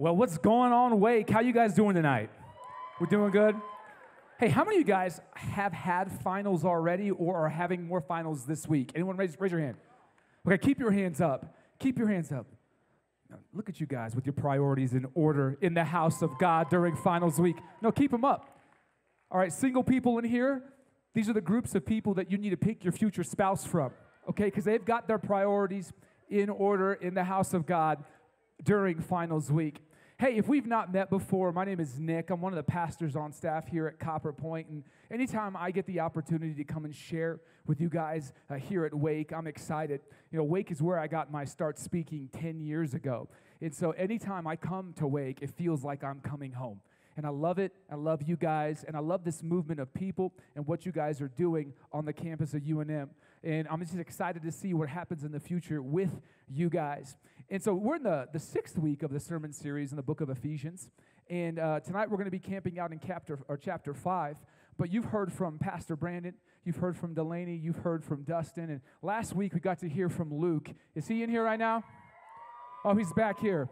Well, what's going on, Wake? How you guys doing tonight? We're doing good? Hey, how many of you guys have had finals already or are having more finals this week? Anyone raise, raise your hand? Okay, keep your hands up. Keep your hands up. Look at you guys with your priorities in order in the house of God during finals week. No, keep them up. All right, single people in here, these are the groups of people that you need to pick your future spouse from, okay? Because they've got their priorities in order in the house of God during finals week. Hey, if we've not met before, my name is Nick. I'm one of the pastors on staff here at Copper Pointe, and anytime I get the opportunity to come and share with you guys uh, here at Wake, I'm excited. You know, Wake is where I got my start speaking 10 years ago. And so anytime I come to Wake, it feels like I'm coming home. And I love it. I love you guys. And I love this movement of people and what you guys are doing on the campus of UNM. And I'm just excited to see what happens in the future with you guys. And so we're in the, the sixth week of the sermon series in the book of Ephesians. And uh, tonight we're going to be camping out in chapter, or chapter 5. But you've heard from Pastor Brandon, you've heard from Delaney, you've heard from Dustin. And last week we got to hear from Luke. Is he in here right now? Oh, he's back here.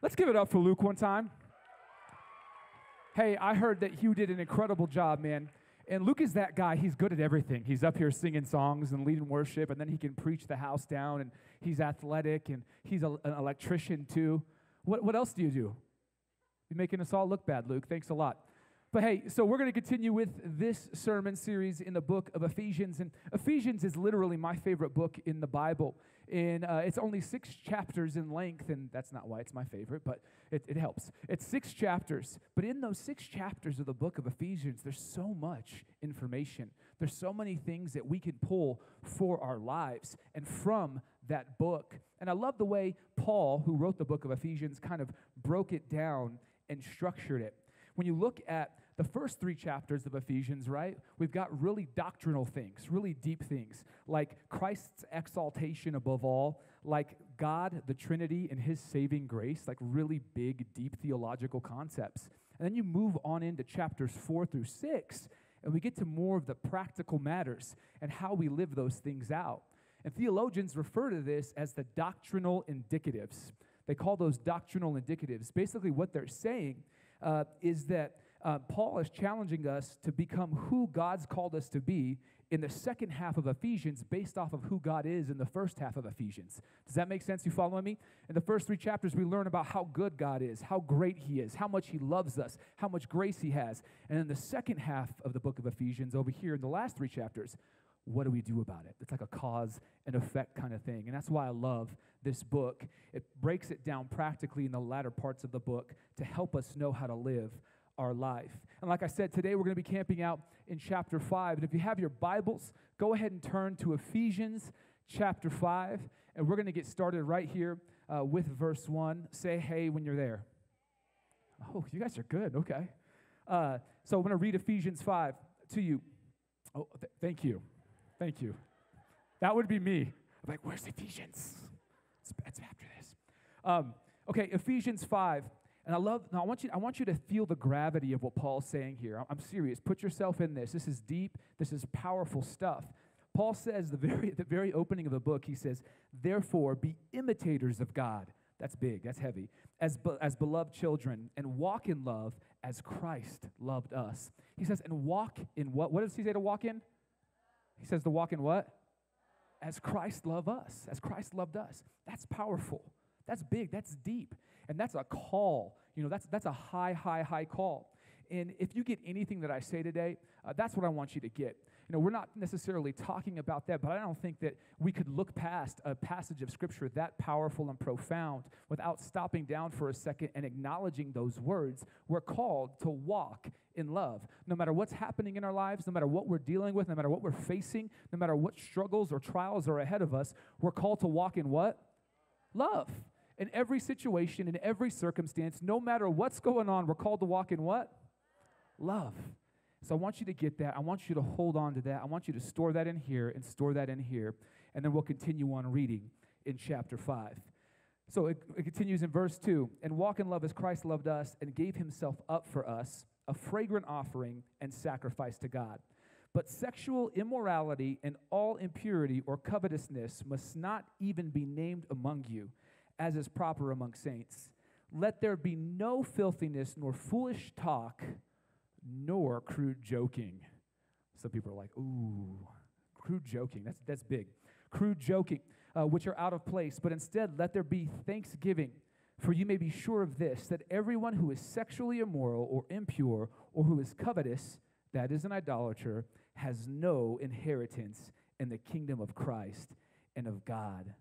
Let's give it up for Luke one time. Hey, I heard that you did an incredible job, man. And Luke is that guy. He's good at everything. He's up here singing songs and leading worship, and then he can preach the house down, and he's athletic, and he's a, an electrician too. What, what else do you do? You're making us all look bad, Luke. Thanks a lot. But hey, so we're going to continue with this sermon series in the book of Ephesians. And Ephesians is literally my favorite book in the Bible. And uh, it's only six chapters in length, and that's not why it's my favorite, but it, it helps. It's six chapters. But in those six chapters of the book of Ephesians, there's so much information. There's so many things that we can pull for our lives and from that book. And I love the way Paul, who wrote the book of Ephesians, kind of broke it down and structured it. When you look at the first three chapters of Ephesians, right, we've got really doctrinal things, really deep things, like Christ's exaltation above all, like God, the Trinity, and his saving grace, like really big, deep theological concepts. And then you move on into chapters four through six, and we get to more of the practical matters and how we live those things out. And theologians refer to this as the doctrinal indicatives. They call those doctrinal indicatives. Basically, what they're saying uh, is that uh, Paul is challenging us to become who God's called us to be in the second half of Ephesians based off of who God is in the first half of Ephesians. Does that make sense? You following me? In the first three chapters, we learn about how good God is, how great He is, how much He loves us, how much grace He has. And in the second half of the book of Ephesians, over here in the last three chapters, what do we do about it? It's like a cause and effect kind of thing. And that's why I love this book. It breaks it down practically in the latter parts of the book to help us know how to live our life. And like I said, today we're going to be camping out in chapter 5. And if you have your Bibles, go ahead and turn to Ephesians chapter 5. And we're going to get started right here uh, with verse 1. Say hey when you're there. Oh, you guys are good. Okay. Uh, so I'm going to read Ephesians 5 to you. Oh, th- thank you. Thank you. That would be me. I'm like, where's Ephesians? It's, it's after this. Um, okay, Ephesians 5. And I love, now I want, you, I want you to feel the gravity of what Paul's saying here. I'm serious. Put yourself in this. This is deep, this is powerful stuff. Paul says, the very, the very opening of the book, he says, Therefore, be imitators of God. That's big, that's heavy. As, be, as beloved children, and walk in love as Christ loved us. He says, and walk in what? What does he say to walk in? He says to walk in what? As Christ loved us, as Christ loved us. That's powerful. That's big. That's deep. And that's a call. You know, that's, that's a high, high, high call. And if you get anything that I say today, uh, that's what I want you to get. You know, we're not necessarily talking about that, but I don't think that we could look past a passage of Scripture that powerful and profound without stopping down for a second and acknowledging those words. We're called to walk in love. No matter what's happening in our lives, no matter what we're dealing with, no matter what we're facing, no matter what struggles or trials are ahead of us, we're called to walk in what? Love in every situation, in every circumstance, no matter what's going on, we're called to walk in what? Love. So I want you to get that. I want you to hold on to that. I want you to store that in here and store that in here. And then we'll continue on reading in chapter 5. So it, it, continues in verse 2 And walk in love as Christ loved us and gave himself up for us, a fragrant offering and sacrifice to God. But sexual immorality and all impurity or covetousness must not even be named among you as is proper among saints. let there be no filthiness, nor foolish talk, nor crude joking. Some people are like, ooh, crude joking. That's, that's big. Crude joking, uh, which are out of place, but instead let there be thanksgiving. For you may be sure of this, that everyone who is sexually immoral or impure or who is covetous, that is an idolater, has no inheritance in the kingdom of Christ and of God.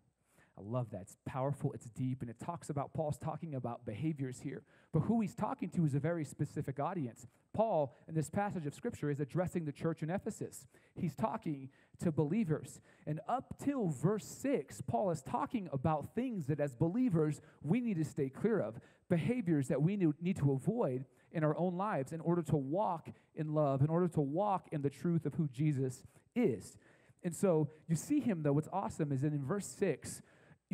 I love that. It's powerful, it's deep, and it talks about, Paul's talking about behaviors here. But who he's talking to is a very specific audience. Paul, in this passage of scripture, is addressing the church in Ephesus. He's talking to believers. And up till verse 6, Paul is talking about things that as believers we need to stay clear of, behaviors that we need to avoid in our own lives in order to walk in love, in order to walk in the truth of who Jesus is. And so you see him, though, what's awesome is that in verse 6,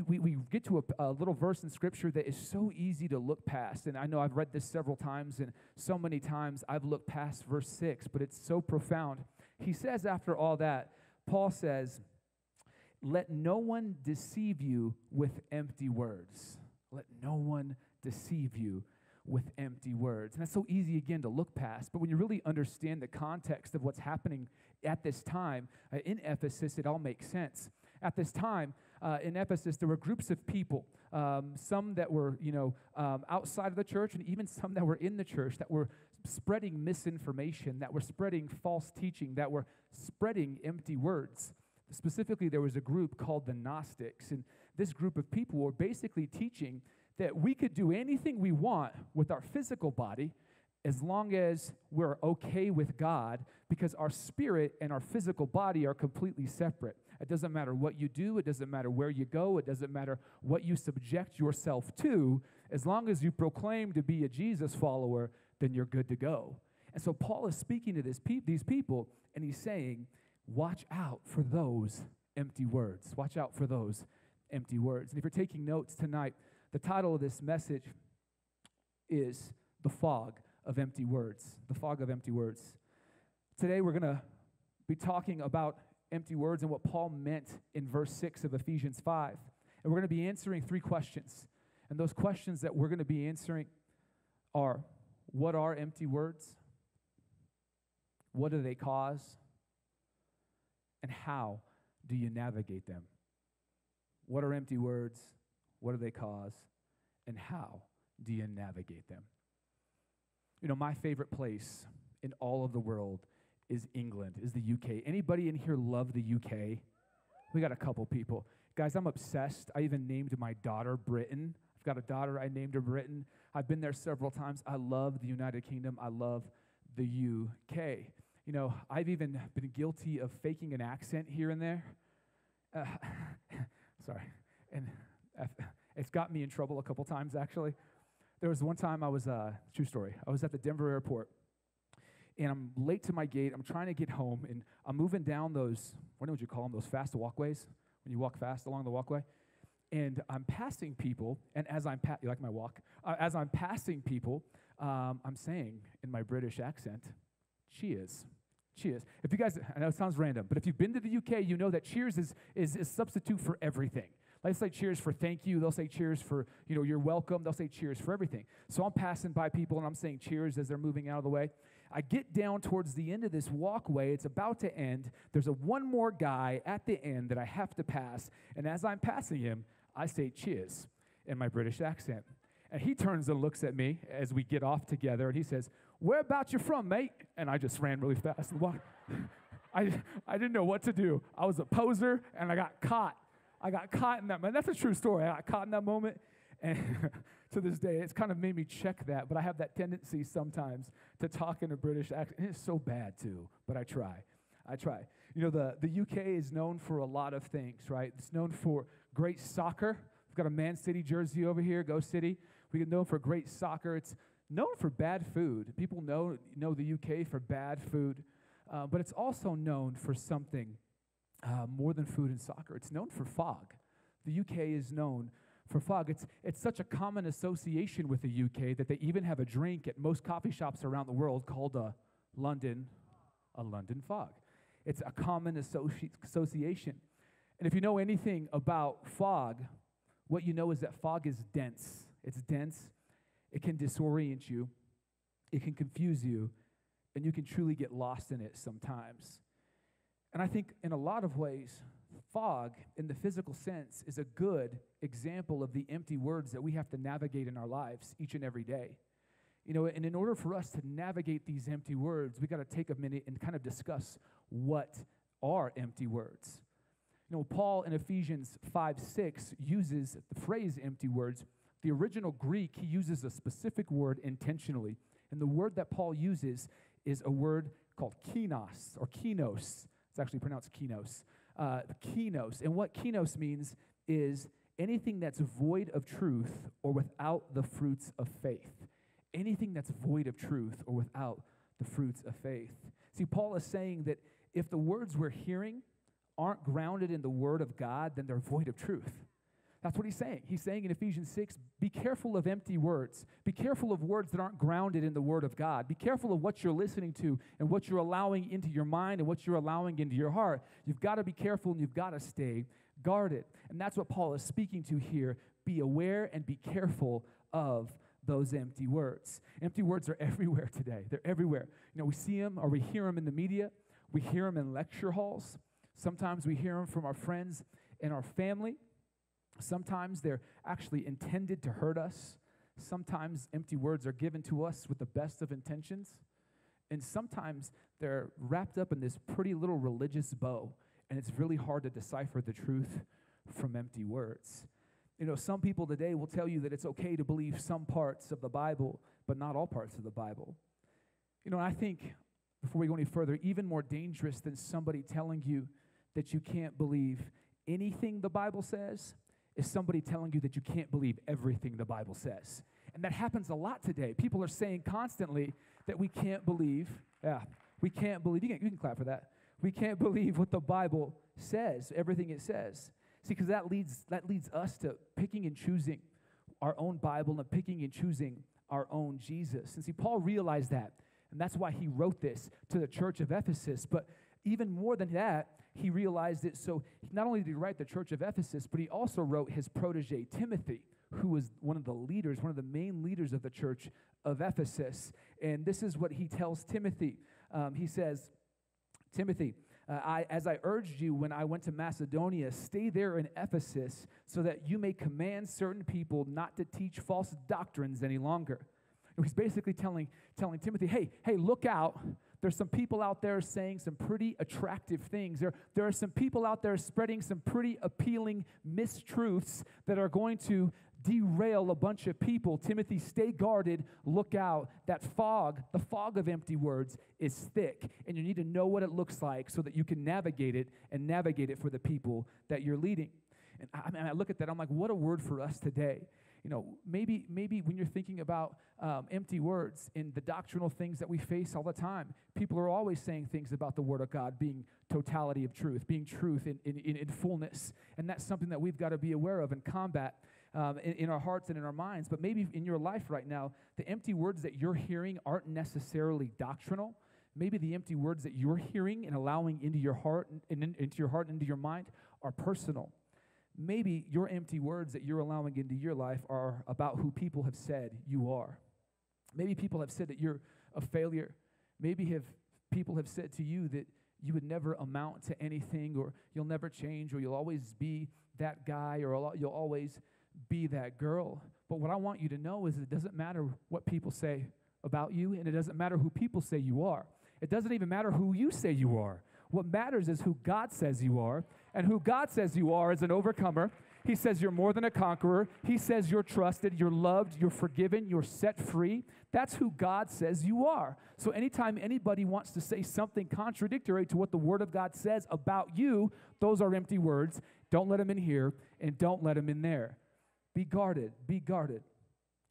we, we get to a, a, little verse in scripture that is so easy to look past. And I know I've read this several times, and so many times I've looked past verse 6, but it's so profound. He says, after all that, Paul says, Let no one deceive you with empty words. Let no one deceive you with empty words. And that's so easy, again, to look past. But when you really understand the context of what's happening at this time uh, in Ephesus, it all makes sense. At this time, uh, in Ephesus, there were groups of people, um, some that were, you know, um, outside of the church, and even some that were in the church that were spreading misinformation, that were spreading false teaching, that were spreading empty words. Specifically, there was a group called the Gnostics, and this group of people were basically teaching that we could do anything we want with our physical body as long as we're okay with God because our spirit and our physical body are completely separate. It doesn't matter what you do, it doesn't matter where you go, it doesn't matter what you subject yourself to. As long as you proclaim to be a Jesus follower, then you're good to go. And so Paul is speaking to this pe- these people, and he's saying, Watch out for those empty words. Watch out for those empty words. And if you're taking notes tonight, the title of this message is The Fog of Empty Words. The Fog of Empty Words. Today we're going to be talking about empty words and what Paul meant in verse 6 of Ephesians 5. And we're going to be answering three questions. And those questions that we're going to be answering are what are empty words? What do they cause? And how do you navigate them? What are empty words? What do they cause? And how do you navigate them? You know, my favorite place in all of the world is England, is the UK. Anybody in here love the UK? We got a couple people. Guys, I'm obsessed. I even named my daughter Britain. I've got a daughter, I named her Britain. I've been there several times. I love the United Kingdom. I love the UK. You know, I've even been guilty of faking an accent here and there. Uh, sorry. And it's got me in trouble a couple times, actually. There was one time I was, uh, true story, I was at the Denver airport and I'm late to my gate. I'm trying to get home, and I'm moving down those, what would you call them, those fast walkways, when you walk fast along the walkway. And I'm passing people, and as I'm, pa- you like my walk? Uh, as I'm passing people, um, I'm saying in my British accent, cheers. Cheers. If you guys, I know it sounds random, but if you've been to the UK, you know that cheers is, is a substitute for everything. They say cheers for thank you. They'll say cheers for, you know, you're welcome. They'll say cheers for everything. So I'm passing by people and I'm saying cheers as they're moving out of the way. I get down towards the end of this walkway. It's about to end. There's a one more guy at the end that I have to pass. And as I'm passing him, I say cheers in my British accent. And he turns and looks at me as we get off together and he says, Where about you from, mate? And I just ran really fast and walked. I, I didn't know what to do. I was a poser and I got caught. I got caught in that moment. That's a true story. I got caught in that moment. And to this day, it's kind of made me check that, but I have that tendency sometimes to talk in a British accent. And it's so bad too, but I try. I try. You know, the, the UK is known for a lot of things, right? It's known for great soccer. We've got a Man City jersey over here, Go City. We get known for great soccer. It's known for bad food. People know, know the UK for bad food, uh, but it's also known for something uh, more than food and soccer. It's known for fog. The UK is known for fog. It's, it's such a common association with the UK that they even have a drink at most coffee shops around the world called a London, a London fog. It's a common associ- association. And if you know anything about fog, what you know is that fog is dense. It's dense it can disorient you, it can confuse you, and you can truly get lost in it sometimes. And I think in a lot of ways, fog, in the physical sense, is a good example of the empty words that we have to navigate in our lives each and every day. You know, and in order for us to navigate these empty words, we got to take a minute and kind of discuss what are empty words. You know, Paul in Ephesians 5 6 uses the phrase empty words. The original Greek, he uses a specific word intentionally. And the word that Paul uses is a word called kenos or kenos. It's actually pronounced kenos. Uh, kenos. And what kenos means is anything that's void of truth or without the fruits of faith. Anything that's void of truth or without the fruits of faith. See, Paul is saying that if the words we're hearing aren't grounded in the Word of God, then they're void of truth. That's what he's saying. He's saying in Ephesians 6 be careful of empty words. Be careful of words that aren't grounded in the Word of God. Be careful of what you're listening to and what you're allowing into your mind and what you're allowing into your heart. You've got to be careful and you've got to stay guarded. And that's what Paul is speaking to here. Be aware and be careful of those empty words. Empty words are everywhere today. They're everywhere. You know, we see them or we hear them in the media, we hear them in lecture halls. Sometimes we hear them from our friends and our family. Sometimes they're actually intended to hurt us. Sometimes empty words are given to us with the best of intentions. And sometimes they're wrapped up in this pretty little religious bow, and it's really hard to decipher the truth from empty words. You know, some people today will tell you that it's okay to believe some parts of the Bible, but not all parts of the Bible. You know, I think, before we go any further, even more dangerous than somebody telling you that you can't believe anything the Bible says is somebody telling you that you can't believe everything the Bible says. And that happens a lot today. People are saying constantly that we can't believe, yeah, we can't believe, you can, you can clap for that. We can't believe what the Bible says, everything it says. See, because that leads, that leads us to picking and choosing our own Bible and picking and choosing our own Jesus. And see, Paul realized that, and that's why he wrote this to the church of Ephesus. But even more than that, he realized it. So not only did he write the church of Ephesus, but he also wrote his protege Timothy, who was one of the leaders, one of the main leaders of the church of Ephesus. And this is what he tells Timothy. Um, he says, Timothy, uh, I, as I urged you when I went to Macedonia, stay there in Ephesus so that you may command certain people not to teach false doctrines any longer. And he's basically telling, telling Timothy, hey, hey, look out there's some people out there saying some pretty attractive things. There, there are some people out there spreading some pretty appealing mistruths that are going to derail a bunch of people. Timothy, stay guarded, look out. That fog, the fog of empty words, is thick, and you need to know what it looks like so that you can navigate it and navigate it for the people that you're leading. And I, mean, I look at that, I'm like, what a word for us today you know, maybe, maybe when you're thinking about um, empty words in the doctrinal things that we face all the time, people are always saying things about the Word of God being totality of truth, being truth in, in, in, fullness. And that's something that we've got to be aware of and combat um, in, in our hearts and in our minds. But maybe in your life right now, the empty words that you're hearing aren't necessarily doctrinal. Maybe the empty words that you're hearing and allowing into your heart and, and into your heart and into your mind are personal maybe your empty words that you're allowing into your life are about who people have said you are. Maybe people have said that you're a failure. Maybe have people have said to you that you would never amount to anything or you'll never change or you'll always be that guy or you'll always be that girl. But what I want you to know is it doesn't matter what people say about you and it doesn't matter who people say you are. It doesn't even matter who you say you are. What matters is who God says you are and who God says you are as an overcomer. He says you're more than a conqueror. He says you're trusted, you're loved, you're forgiven, you're set free. That's who God says you are. So anytime anybody wants to say something contradictory to what the Word of God says about you, those are empty words. Don't let them in here and don't let them in there. Be guarded, be guarded.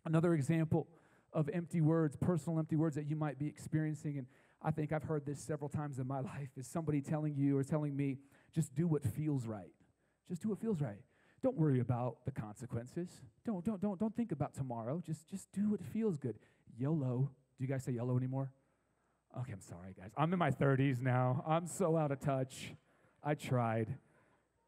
Another example of empty words, personal empty words that you might be experiencing, and I think I've heard this several times in my life, is somebody telling you or telling me, just do what feels right. Just do what feels right. Don't worry about the consequences. Don't, don't, don't, don't think about tomorrow. Just, just do what feels good. YOLO. Do you guys say YOLO anymore? Okay, I'm sorry, guys. I'm in my 30s now. I'm so out of touch. I tried.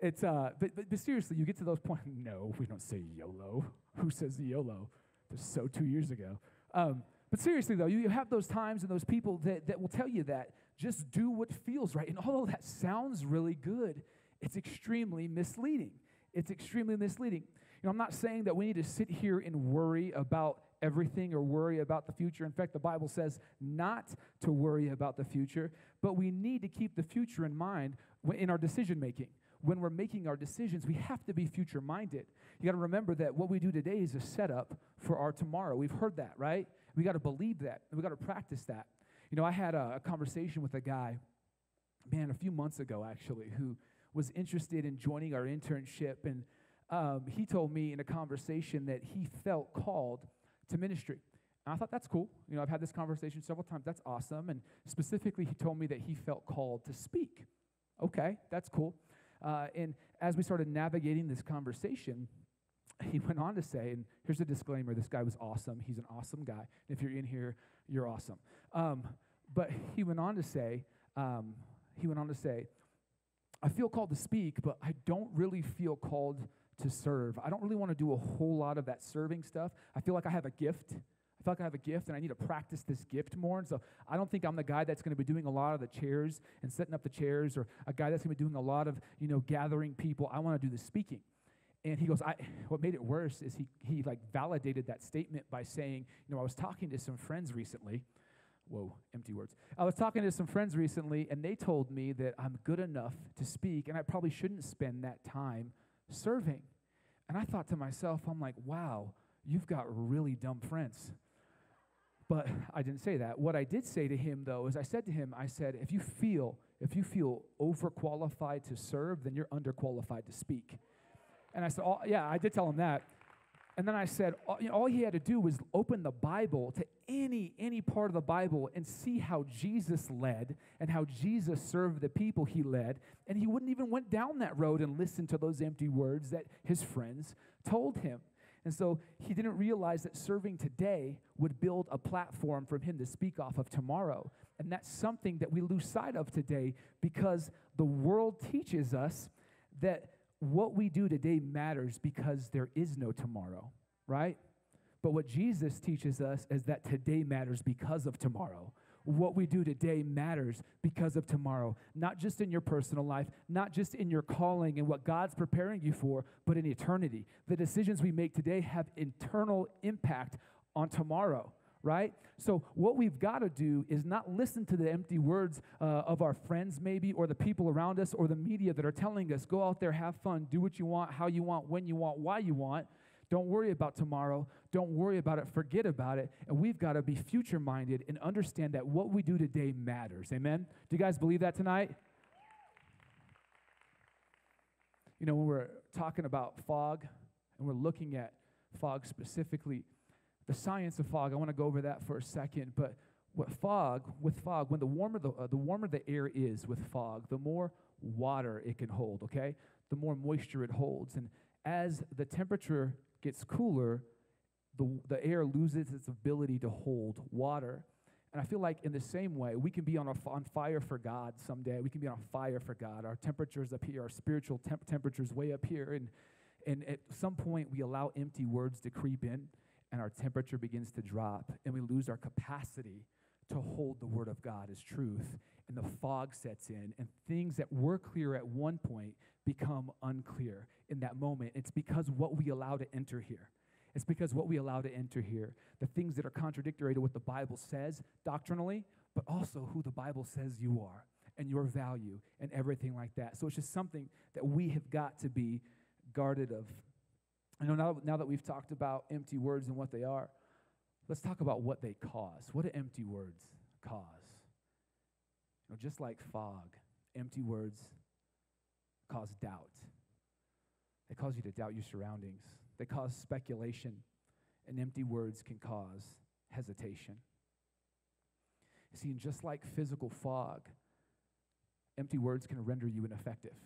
It's uh, but, but, but seriously, you get to those points. No, we don't say YOLO. Who says YOLO? Just so two years ago. Um, but seriously, though, you, you have those times and those people that, that will tell you that just do what feels right. And although that sounds really good, it's extremely misleading. It's extremely misleading. You know, I'm not saying that we need to sit here and worry about everything or worry about the future. In fact, the Bible says not to worry about the future, but we need to keep the future in mind in our decision making. When we're making our decisions, we have to be future minded. You got to remember that what we do today is a setup for our tomorrow. We've heard that, right? We got to believe that. We got to practice that. You know, I had a, a conversation with a guy, man, a few months ago actually, who was interested in joining our internship. And um, he told me in a conversation that he felt called to ministry. And I thought that's cool. You know, I've had this conversation several times. That's awesome. And specifically, he told me that he felt called to speak. Okay, that's cool. Uh, and as we started navigating this conversation, he went on to say, and here's a disclaimer this guy was awesome. He's an awesome guy. And If you're in here, you're awesome. Um, but he went on to say, um, he went on to say, I feel called to speak, but I don't really feel called to serve. I don't really want to do a whole lot of that serving stuff. I feel like I have a gift. I feel like I have a gift and I need to practice this gift more. And so I don't think I'm the guy that's going to be doing a lot of the chairs and setting up the chairs or a guy that's going to be doing a lot of, you know, gathering people. I want to do the speaking. And he goes, I, what made it worse is he, he like validated that statement by saying, you know, I was talking to some friends recently. Whoa, empty words. I was talking to some friends recently, and they told me that I'm good enough to speak, and I probably shouldn't spend that time serving. And I thought to myself, I'm like, wow, you've got really dumb friends. But I didn't say that. What I did say to him, though, is I said to him, I said, if you feel, if you feel overqualified to serve, then you're underqualified to speak. And I said, oh, yeah, I did tell him that. And then I said, all, you know, all he had to do was open the Bible to any any part of the Bible and see how Jesus led and how Jesus served the people he led, and he wouldn't even went down that road and listened to those empty words that his friends told him. And so he didn't realize that serving today would build a platform for him to speak off of tomorrow. And that's something that we lose sight of today because the world teaches us that what we do today matters because there is no tomorrow, right? But what Jesus teaches us is that today matters because of tomorrow. What we do today matters because of tomorrow, not just in your personal life, not just in your calling and what God's preparing you for, but in eternity. The decisions we make today have internal impact on tomorrow right? So, what we've got to do is not listen to the empty words uh, of our friends, maybe, or the people around us, or the media that are telling us go out there, have fun, do what you want, how you want, when you want, why you want. Don't worry about tomorrow. Don't worry about it. Forget about it. And we've got to be future minded and understand that what we do today matters. Amen? Do you guys believe that tonight? You know, when we're talking about fog and we're looking at fog specifically, the science of fog, I want to go over that for a second, but what fog, with fog, when the warmer the, uh, the warmer the air is with fog, the more water it can hold, okay? The more moisture it holds. And as the temperature gets cooler, the, the air loses its ability to hold water. And I feel like in the same way, we can be on, a, on fire for God someday. We can be on fire for God. Our temperature's up here, our spiritual temp- temperature's way up here. And, and at some point, we allow empty words to creep in and our temperature begins to drop and we lose our capacity to hold the word of God as truth and the fog sets in and things that were clear at one point become unclear in that moment. It's because what we allow to enter here. It's because what we allow to enter here the things that are contradictory to what the bible says doctrinally but also who the bible says you are and your value and everything like that. So it's just something that we have got to be guarded of I know now, now that we've talked about empty words and what they are, let's talk about what they cause. What do empty words cause? You know, just like fog, empty words cause doubt. They cause you to doubt your surroundings. They cause speculation, and empty words can cause hesitation. You see, and just like physical fog, empty words can render you ineffective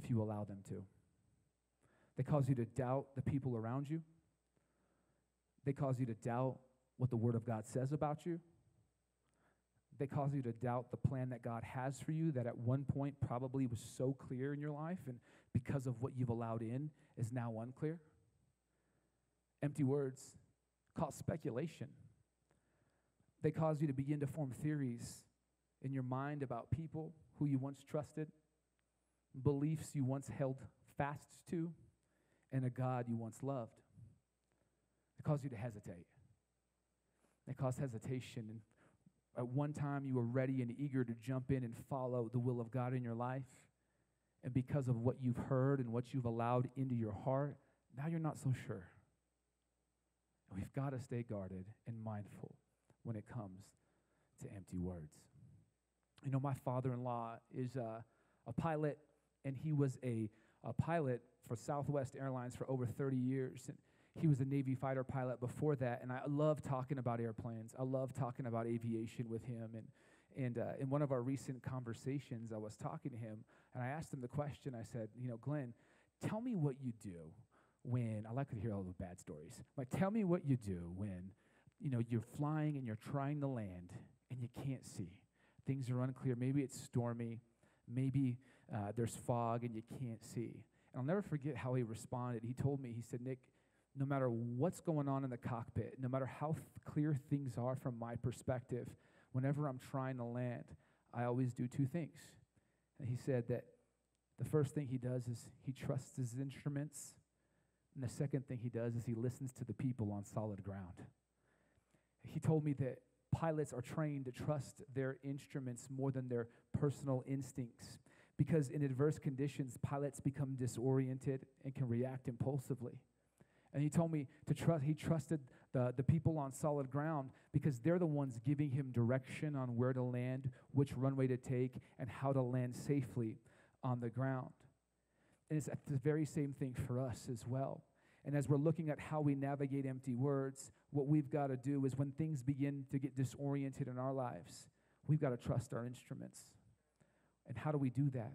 if you allow them to. They cause you to doubt the people around you. They cause you to doubt what the Word of God says about you. They cause you to doubt the plan that God has for you that at one point probably was so clear in your life, and because of what you've allowed in, is now unclear. Empty words cause speculation. They cause you to begin to form theories in your mind about people who you once trusted, beliefs you once held fast to, and a God you once loved. They cause you to hesitate. They cause hesitation. And at one time, you were ready and eager to jump in and follow the will of God in your life. And because of what you've heard and what you've allowed into your heart, now you're not so sure. And we've got to stay guarded and mindful when it comes to empty words. You know, my father in law is a, a pilot, and he was a, a pilot for Southwest Airlines for over 30 years. And he was a Navy fighter pilot before that, and I love talking about airplanes. I love talking about aviation with him. And, and uh, in one of our recent conversations, I was talking to him, and I asked him the question I said, You know, Glenn, tell me what you do when, I like to hear all the bad stories. Like, tell me what you do when you know, you're flying and you're trying to land and you can't see. Things are unclear. Maybe it's stormy. Maybe uh, there's fog and you can't see. And I'll never forget how he responded. He told me, he said, Nick, no matter what's going on in the cockpit, no matter how th- clear things are from my perspective, whenever I'm trying to land, I always do two things. And he said that the first thing he does is he trusts his instruments. And the second thing he does is he listens to the people on solid ground he told me that pilots are trained to trust their instruments more than their personal instincts because in adverse conditions, pilots become disoriented and can react impulsively. And he told me to trust, he trusted the, the people on solid ground because they're the ones giving him direction on where to land, which runway to take, and how to land safely on the ground. And it's the very same thing for us as well. And as we're looking at how we navigate empty words, what we've got to do is when things begin to get disoriented in our lives, we've got to trust our instruments. And how do we do that?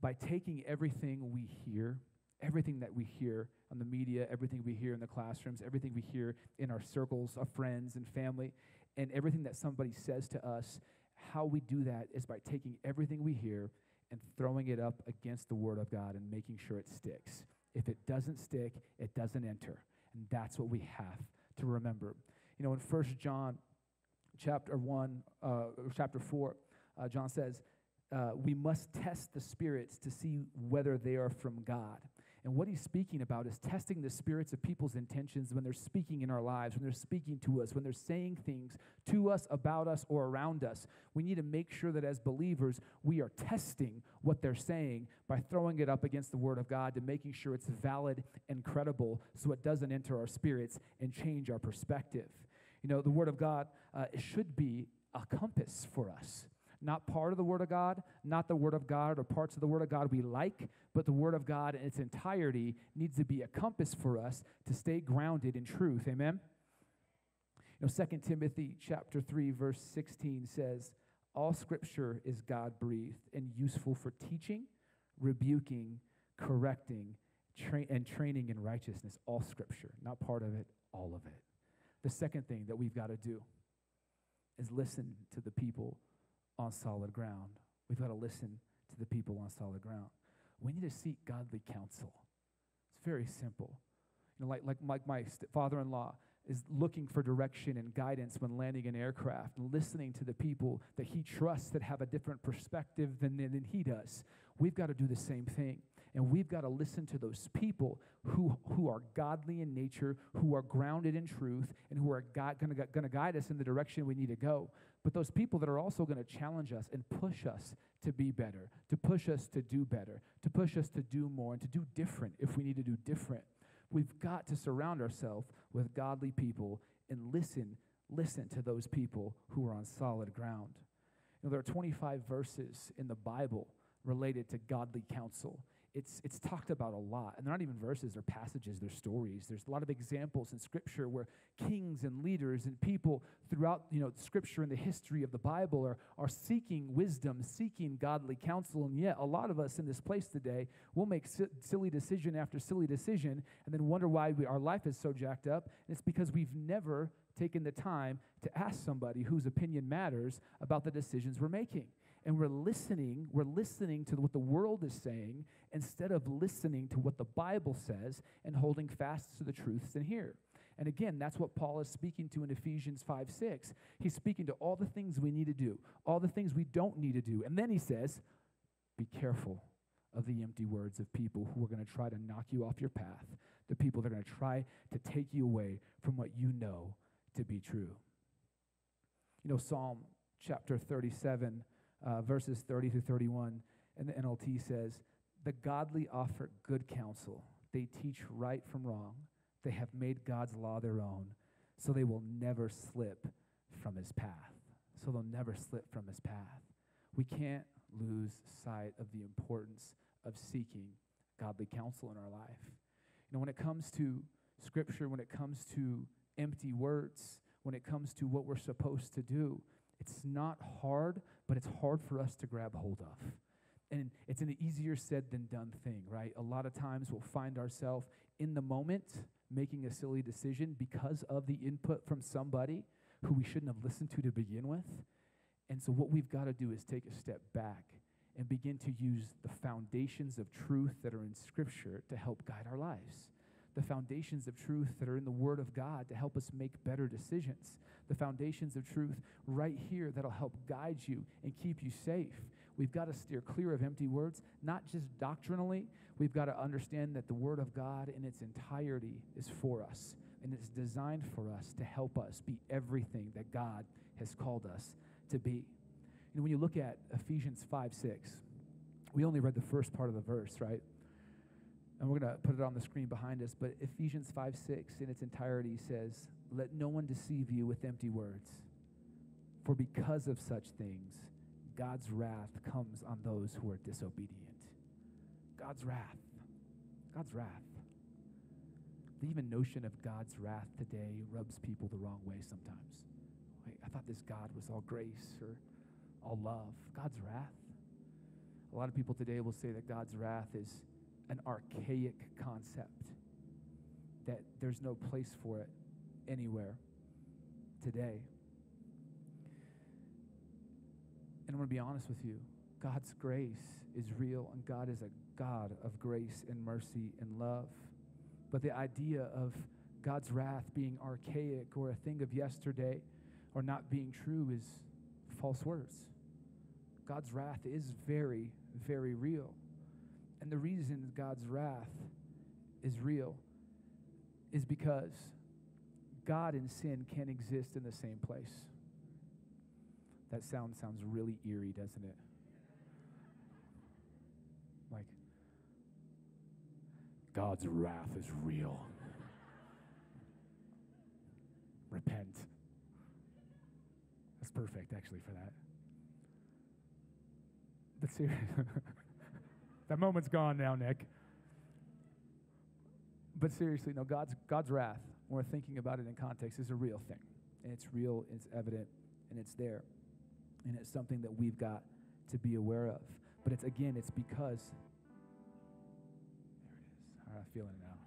By taking everything we hear, everything that we hear on the media, everything we hear in the classrooms, everything we hear in our circles of friends and family, and everything that somebody says to us, how we do that is by taking everything we hear and throwing it up against the Word of God and making sure it sticks. If it doesn't stick, it doesn't enter. And that's what we have to remember. You know, in First John chapter 1, uh, chapter 4, uh, John says, uh, we must test the spirits to see whether they are from God. And what he's speaking about is testing the spirits of people's intentions when they're speaking in our lives, when they're speaking to us, when they're saying things to us, about us, or around us. We need to make sure that as believers, we are testing what they're saying by throwing it up against the Word of God to making sure it's valid and credible so it doesn't enter our spirits and change our perspective. You know, the Word of God uh, should be a compass for us not part of the Word of God, not the Word of God or parts of the Word of God we like, but the Word of God in its entirety needs to be a compass for us to stay grounded in truth. Amen? You know, 2 Timothy chapter 3, verse 16 says, All scripture is God breathed and useful for teaching, rebuking, correcting, tra- and training in righteousness. All scripture, not part of it, all of it. The second thing that we've got to do is listen to the people on solid ground. We've got to listen to the people on solid ground. We need to seek godly counsel. It's very simple. You know, like, like, like my father in law is looking for direction and guidance when landing an aircraft and listening to the people that he trusts that have a different perspective than, than he does. We've got to do the same thing. And we've got to listen to those people who, who are godly in nature, who are grounded in truth, and who are going to guide us in the direction we need to go but those people that are also going to challenge us and push us to be better, to push us to do better, to push us to do more, and to do different if we need to do different. We've got to surround ourselves with godly people and listen, listen to those people who are on solid ground. You know, there are 25 verses in the Bible related to godly counsel it's, it's talked about a lot. And they're not even verses or passages, they're stories. There's a lot of examples in Scripture where kings and leaders and people throughout you know, Scripture and the history of the Bible are, are seeking wisdom, seeking godly counsel. And yet, a lot of us in this place today will make si- silly decision after silly decision and then wonder why we, our life is so jacked up. And it's because we've never taken the time to ask somebody whose opinion matters about the decisions we're making and we're listening, we're listening to what the world is saying instead of listening to what the Bible says and holding fast to the truths in here. And again, that's what Paul is speaking to in Ephesians 5 6. He's speaking to all the things we need to do, all the things we don't need to do. And then he says, Be careful of the empty words of people who are going to try to knock you off your path, the people that are going to try to take you away from what you know to be true. You know, Psalm chapter 37, uh, verses 30 to 31, and the NLT says, The godly offer good counsel. They teach right from wrong. They have made God's law their own, so they will never slip from his path. So they'll never slip from his path. We can't lose sight of the importance of seeking godly counsel in our life. You know, when it comes to scripture, when it comes to empty words, when it comes to what we're supposed to do, it's not hard, but it's hard for us to grab hold of. And it's an easier said than done thing, right? A lot of times we'll find ourselves in the moment making a silly decision because of the input from somebody who we shouldn't have listened to to begin with. And so, what we've got to do is take a step back and begin to use the foundations of truth that are in Scripture to help guide our lives. The foundations of truth that are in the Word of God to help us make better decisions. The foundations of truth right here that'll help guide you and keep you safe. We've got to steer clear of empty words, not just doctrinally. We've got to understand that the Word of God in its entirety is for us, and it's designed for us to help us be everything that God has called us to be. And when you look at Ephesians 5 6, we only read the first part of the verse, right? And we're going to put it on the screen behind us. But Ephesians 5 6 in its entirety says, Let no one deceive you with empty words. For because of such things, God's wrath comes on those who are disobedient. God's wrath. God's wrath. The even notion of God's wrath today rubs people the wrong way sometimes. I thought this God was all grace or all love. God's wrath. A lot of people today will say that God's wrath is an archaic concept, that there's no place for it anywhere today. And I'm going to be honest with you God's grace is real, and God is a God of grace and mercy and love. But the idea of God's wrath being archaic or a thing of yesterday or not being true is false words. God's wrath is very, very real. And the reason God's wrath is real is because God and sin can't exist in the same place. That sound sounds really eerie, doesn't it? Like, God's wrath is real. Repent. That's perfect, actually, for that. But seriously, that moment's gone now, Nick. But seriously, no, God's, God's wrath, when we're thinking about it in context, is a real thing. And it's real, it's evident, and it's there. And it's something that we've got to be aware of. But it's again, it's because there it is. I'm feeling it now.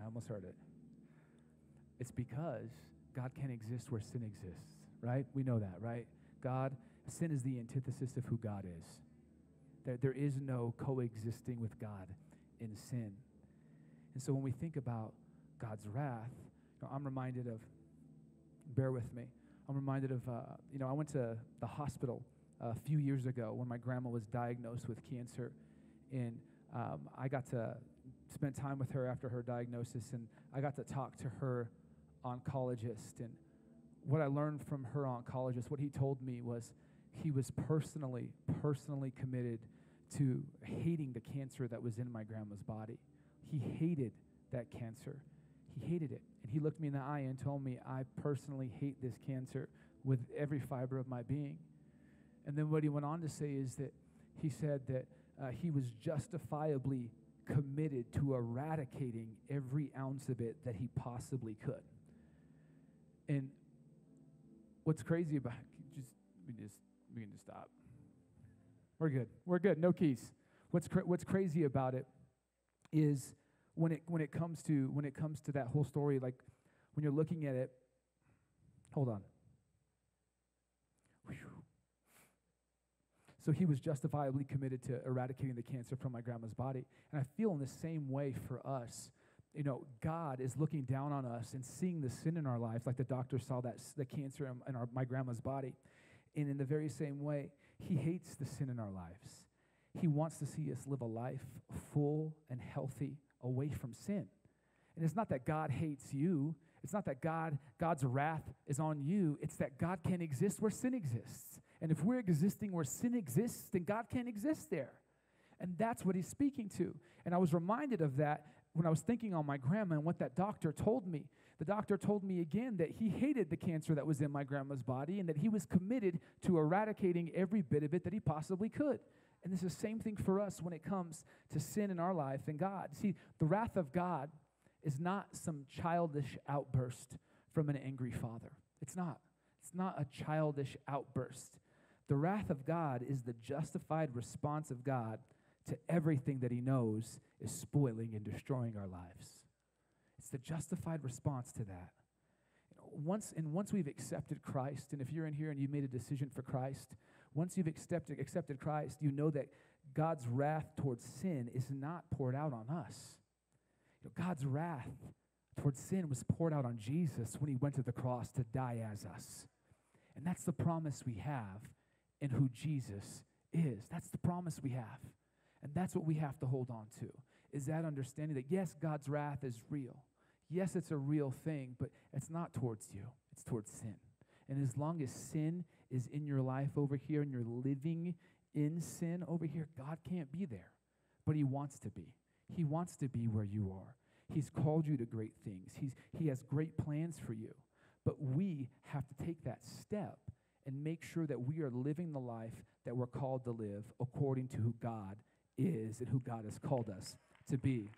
I almost heard it. It's because God can't exist where sin exists, right? We know that, right? God Sin is the antithesis of who God is. There, there is no coexisting with God in sin. And so when we think about God's wrath, you know, I'm reminded of, bear with me, I'm reminded of, uh, you know, I went to the hospital a few years ago when my grandma was diagnosed with cancer. And um, I got to spend time with her after her diagnosis, and I got to talk to her oncologist. And what I learned from her oncologist, what he told me was, he was personally, personally committed to hating the cancer that was in my grandma's body. He hated that cancer. He hated it. And he looked me in the eye and told me, I personally hate this cancer with every fiber of my being. And then what he went on to say is that he said that uh, he was justifiably committed to eradicating every ounce of it that he possibly could. And what's crazy about just we just we can just stop. We're good. We're good. No keys. What's cra- what's crazy about it is when it when it comes to when it comes to that whole story, like when you're looking at it. Hold on. Whew. So he was justifiably committed to eradicating the cancer from my grandma's body, and I feel in the same way for us you know, God is looking down on us and seeing the sin in our lives, like the doctor saw that the cancer in, our, my grandma's body. And in the very same way, He hates the sin in our lives. He wants to see us live a life full and healthy away from sin. And it's not that God hates you. It's not that God, God's wrath is on you. It's that God can't exist where sin exists. And if we're existing where sin exists, then God can't exist there. And that's what he's speaking to. And I was reminded of that when I was thinking on my grandma and what that doctor told me. The doctor told me again that he hated the cancer that was in my grandma's body and that he was committed to eradicating every bit of it that he possibly could. And it's the same thing for us when it comes to sin in our life and God. See, the wrath of God is not some childish outburst from an angry father. It's not. It's not a childish outburst. The wrath of God is the justified response of God to everything that he knows is spoiling and destroying our lives. It's the justified response to that. Once, and once we've accepted Christ, and if you're in here and you made a decision for Christ, once you've accepted, accepted Christ, you know that God's wrath towards sin is not poured out on us. You know, God's wrath towards sin was poured out on Jesus when he went to the cross to die as us. And that's the promise we have in who Jesus is. That's the promise we have. And that's what we have to hold on to. Is that understanding that yes, God's wrath is real. Yes, it's a real thing, but it's not towards you. It's towards sin. And as long as sin is in your life over here and you're living in sin over here, God can't be there. But He wants to be. He wants to be where you are. He's called you to great things, He's, He has great plans for you. But we have to take that step and make sure that we are living the life that we're called to live according to who God is and who God has called us to be.